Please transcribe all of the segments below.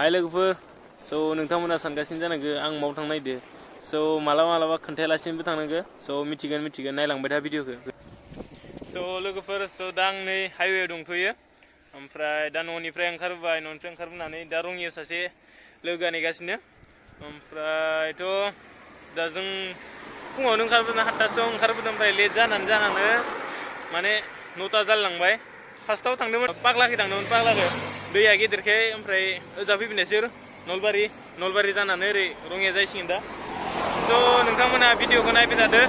हाय लोगोफोर स' नोंथांमोना सानगासिनो जानांगौ आं माव थांनो नागिरदो स' मालाबा मालाबा खोन्थायालासिनोबो थांनांगौ स' मिथिगोन मिथिगोन नायलांबाय था भिडिअखौ स' लोगोफोर स' दा आं नै हाइवेआव दंथ'यो ओमफ्राय दा न'निफ्राय ओंखारबोबाय न'निफ्राय ओंखारबोनानै दा रङियाव सासे लोगोआ नेगासिनो ओमफ्रायथ' दा जों फुङावनो ओंखारबोदों हातथासोआव ओंखारबोदों ओमफ्राय लेट जानानै जानानै माने नथा जालायलांबाय फार्स्टआव थांदोंमोन पाग्लाखै थांदोंमोन पाग्लाखै दैया गेदेरखाय ओमफ्राय ओजा फैफिननायसै नलबारि नलबारि जानानै ओरै रङिया जायसिगोन दा स' नोंथांमोना भिडिअखौ नायबाय थादो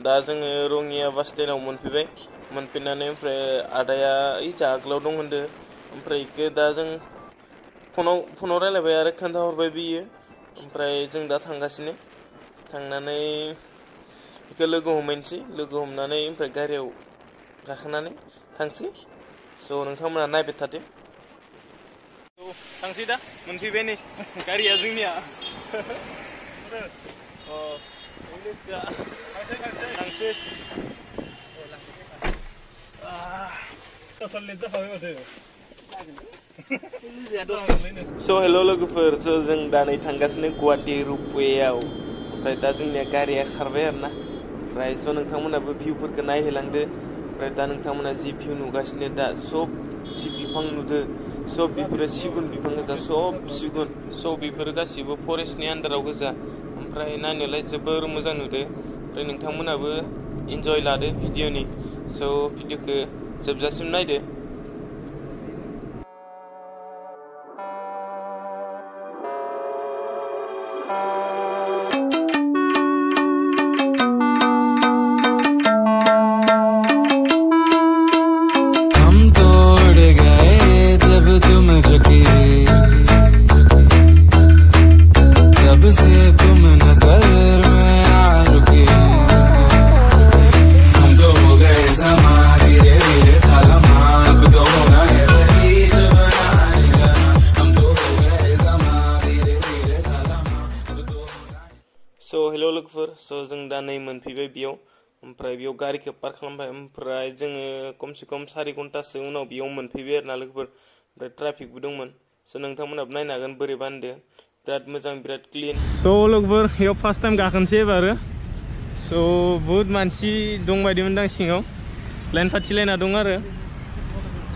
दा जोङो रङिया बास स्टेन्डआव मोनफैबाय। मोनफैनानै ओमफ्राय आदाया ओइ जा आगोलाव दं होनदो। ओमफ्राय इखो दा जों फनाव फनाव रायलायबाय आरो खोन्थाहरबाय बियो। ओमफ्राय जों दा थांगासिनो। थांनानै इखो लोगो हमहैनोसै। लोगो हमनानै ओमफ्राय गारियाव गाखोनानै थांसै। स' नोंथांमोना नायबाय थादो। थांसै दा। मोनफैबाय नै गारिया जोंनिया। अ थांसै स' हेल' लोगोफोर स' जों दा नै थांगासिनो गुवाहाटि रुपवेयाव ओमफ्राय दा जोंनिया गारिया खारबाय आरो ना ओमफ्राय स' नोंथांमोनाबो भिउफोरखौ नायहोलांदो ओमफ्राय दा नोंथांमोना जि भिउ नुगासिनो दा सब जि बिफां नुदो सब बेफोरो सिगुन बिफां गोजा सब सिगुन स' बेफोरो गासिबो फरेस्टनि आन्दाराव गोजा ओमफ्राय नायनोलाय जोबोर मोजां नुदो ओमफ्राय नोंथांमोनाबो इन्जय लादो भिडिअनि स' भिडिअखौ जोबजासिम नायदो स' जों दा नै मोनफैबाय बेयाव ओमफ्राय बेयाव गारिखौ पार्क खालामबाय ओमफ्राय जोङो खमसे खम सारि घन्टासो उनाव बेयाव मोनफैबाय आरो ना लोगोफोर ओमफ्राय ट्राफिकबो दंमोन स' नोंथांमोनाबो नायनो हागोन बोरै बानदो बिराद मोजां बिराद क्लिन स' लोगोफोर बेयाव फार्स्ट टाइम गाखोनोसै एबार स' बुहुत मानसि दं बायदिमोन दां सिङाव लाइन फाथिलायना दं आरो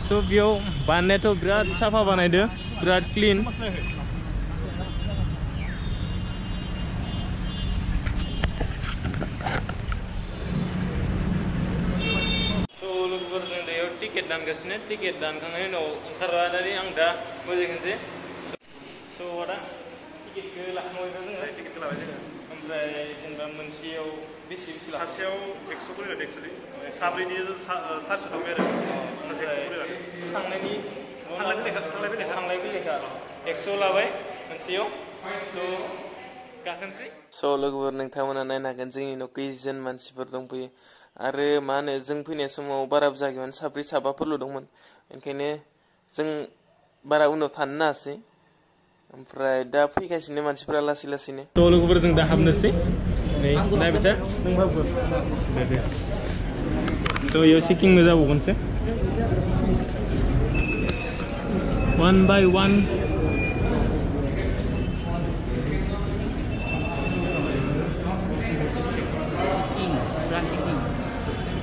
स' बेयाव बानायनायाथ' बिराद साफा बानायदो बिराद clean जों दायाव टिकेट दानगासिनो टिकेट दानखांनायनि उनाव ओंखारनानै आं दा मोजांखोनसै स' दा टिकेटखौ लाखांबाय जोङो टिकेटखौ लाबाय जोङो ओमफ्राय जेनेबा मोनसेयाव बेसे बेसे लाखो सासेयाव एक्स' करि लादों एक्सुलि साब्रैनि सार्ज थांबाय आरो सासे एक्स' करि लादों थांनायनि थांलाय फैलाय थांलाय फैलाय थांलाय फैलायखा एक्स' लाबाय मोनसेयाव स' गाखोनोसै स' लोगोफोर नोंथांमोना नायनो हागोन जोंनि न' खैजोन मानसिफोर दंफैयो आरो मा होनो जों फैनाय समाव बारा जागोन साब्रै साबाफोरल' दंमोन। ओंखायनो जों बारा उनाव थानो नाङासै। ओमफ्राय दा फैगासिनो मानसिफोरा लासै लासैनो। स' लोगोफोर जों दा हाबनोसै। नै नायबाय था चेकिंबो जाबावगोनसो। One by one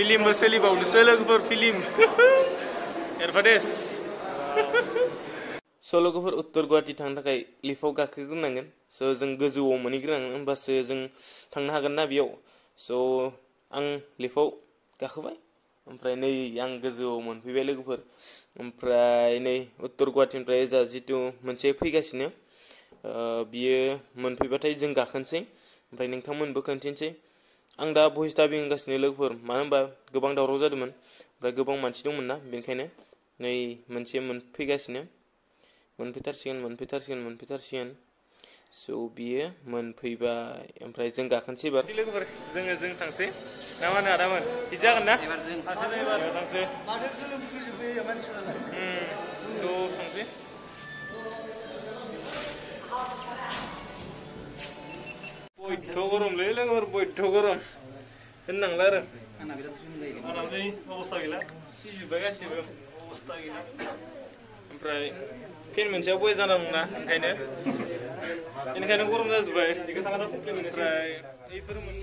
फिलिमबो सोलिबावदोसो लोगोफोर फिलिम एरबादेस स' लोगोफोर उत्तर गुवाहाटि थांनो थाखाय लिफ्टआव गाखोग्रोनांगोन स' जों गोजौआव मोनहैग्रोनांगोन होमबासो जों थांनो हागोन ना बेयाव स' आं लिफ्टआव गाखोबाय ओमफ्राय नै आं गोजौआव मोनफैबाय लोगोफोर ओमफ्राय नै उत्तर गुवाहाटिनिफ्राय जा जिथु मोनसे फैगासिनो ओ, बियो मोनफैबाथाय जों गाखोनोसै ओमफ्राय नोंथांमोनबो खोन्थिनोसै आं दा भइस दाबिं होगासिनो लोगोफोर मानो होनबा गोबां दावराव जादोंमोन ओमफ्राय गोबां मानसि दंमोन ना बेनिखायनो नै मोनसे मोनफैगासिनो मोनफैथारसिगोन मोनफैथारसिगोन मोनफैथारसिगोन स' बियो मोनफैबाय ओमफ्राय जों गाखोनोसै एबार लोगोफोर जोङो जों थांसै ना मा होनो आदामोन बिदि जागोन ना एबार जों एबार थांसै माथो सोलोंफैजोबबाय मानसिफोरालाय उम, स' थांसै बयथ' गरमलै लोगोफोर बयथ' गरम होननांला आरो आंना बिराद जुम जायो आंना नै अबस्था गैला सिजोब्बाय गासिबो अबस्था गैला ओमफ्राय फेन मोनसेयाव बय जानांगौना ओंखायनो बेनिखायनो गरम जाजोब्बाय ओमफ्राय बैफोर मोन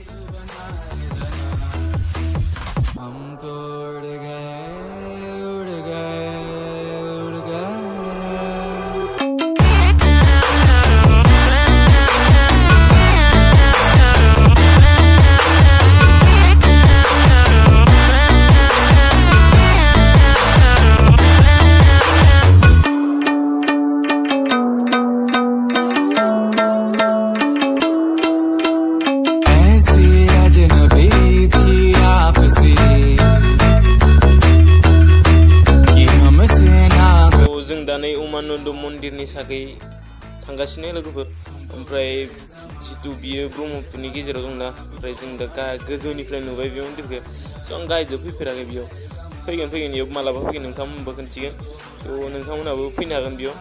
थांगासिनो लोगोफोर ओमफ्राय जिथु बियो ब्रह्मपुत्रनि गेजेराव दंना ओमफ्राय जों दा गा गोजौनिफ्राय नुबाय बे मन्दिरखौ स' आं गायजों फैफेराखै बेयाव फैगोन फैगोन बेयाव मालाबा फैगोन नोंथांमोनबो खोन्थिगोन स' नोंथांमोनहाबो फैनो हागोन बेयाव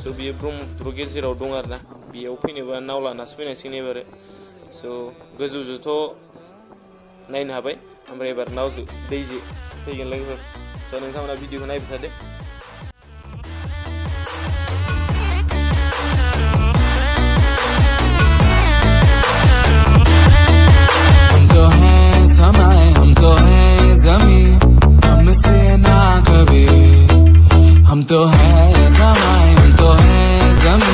स' बियो ब्रह्मपुत्र गेजेराव दं आरोना बेयाव फैनोबा नाव लानासो फैनांसिगोन एबारो स' गोजौजोंथ' नायनो हाबाय ओमफ्राय एबार नावजो दैजो फैगोन लोगोफोर स' नोंथांमोना भिडिअखौ नायबाय थादो समय, हम तो हैं जमी हमसे ना कभी। हम तो हैं समाए हम तो हैं जमी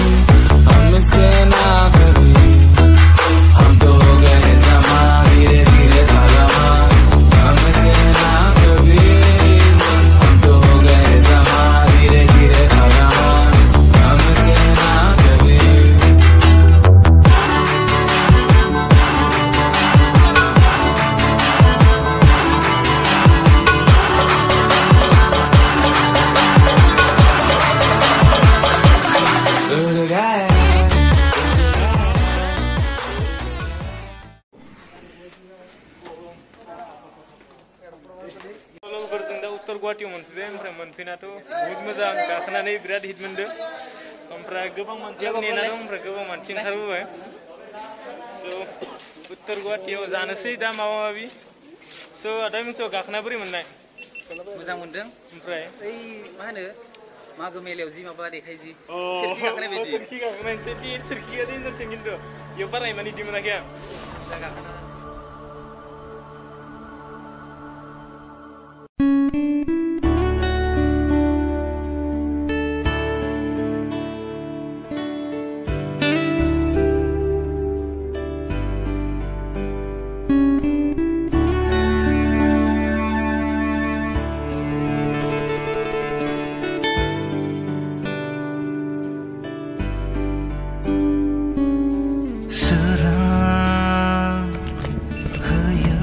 बिराद हिट मोनदों। ओमफ्राय गोबां मानसिया नेना दं ओमफ्राय गोबां मानसि ओंखारबोबाय। स' उत्तर गुवाहाटियाव जानोसै दा माबा माबि। स' आदा मिन्थियाव गाखोना बोरै मोननाय? मोजां मोनदों। ओमफ्राय? ओइ मा होनो? मागो मेलायाव जि माबा देखाय जि सेल्फि गाखोनाय बायदि। सोरखि गाखोनाय सेल्फि सोरखिया देनजारसिन खिन्थु बेयाव बारा इमान इदि मोनाखै आं दा गाखोना सोरां होयो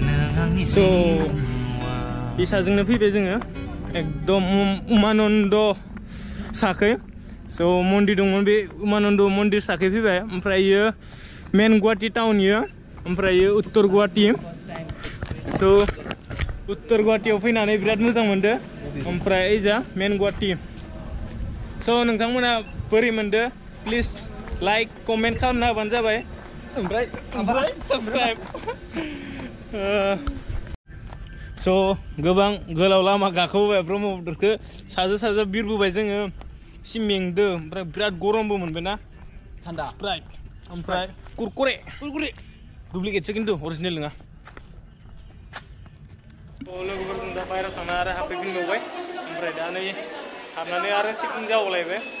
नों आंनि स' बे साजोंनो फैबाय जोङो एकदम उम- उमानन्द साखै स' मन्दिर दंमोन बे उमानन्द मन्दिर साखै फैबाय ओमफ्राय इयो मेन गुवाहाटि टाउन इयो ओमफ्राय इयो उत्तर गुवाहाटि स' उत्तर गुवाहाटियाव फैनानै बिराद मोजां मोनदो ओमफ्राय ओइजा मेन गुवाहाटि स' नोंथांमोना बोरै मोनदो प्लिज लाइक कमेन्ट खालामना होबानो जाबाय ओमफ्राय ओमफ्राय साबसक्राइब स' गोबां गोलाव लामा गाखोबोबाय ब्रह्मपुत्रखौ साजो साजो बिरबोबाय जोङो। एसे मेंदो ओमफ्राय बिराद गरमबो मोनबाय ना? थान्दा। स्प्राइट ओमफ्राय कुरकुरे। कुरकुरे। डुप्लिकेटसो खिन्थु अरिजिनेल नङा। लोगोफोरजों दा बाहेरायाव थांना आरो हाबफैफिनबावबाय। ओमफ्राय दा नै हाबनानै आरो सेकिं जाबावलायबाय थ' जों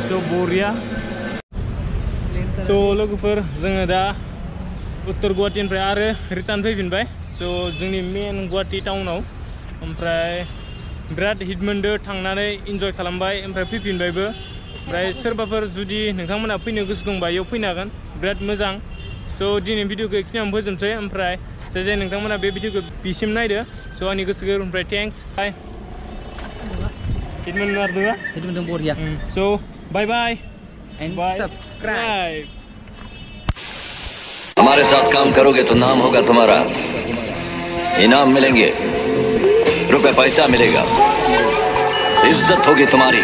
स' बरिया स' लोगोफोर जोङो दा उत्तर गुवाहाटीनिफ्राय आरो रिटार्न फैफिनबाय स' जोंनि मेन गुवाहाटी टाउनाव ओमफ्राय बिराद हिट मोनदो थांनानै इन्जय खालामबाय ओमफ्राय फैफिनबायबो ओमफ्राय सोरबाफोर जुदि नोंथांमोना फैनो गोसो दंबा बेयाव फैनो हागोन बिराद मोजां स' दिनै भिडिअखौ बेखिनियावनो फोजोबसै ओमफ्राय जे जे नोंथांमोना बे भिडिअखौ बिसिम नायदो स' आंनि गोसो गोरबोनिफ्राय थेंक्स बाय हिट मोनदों आरो दोङो itu mendeng boria so bye bye and bye. subscribe. हमारे साथ काम करोगे तो नाम होगा तुम्हारा। इनाम मिलेंगे। रुपए पैसा मिलेगा। इज़्ज़त होगी तुम्हारी।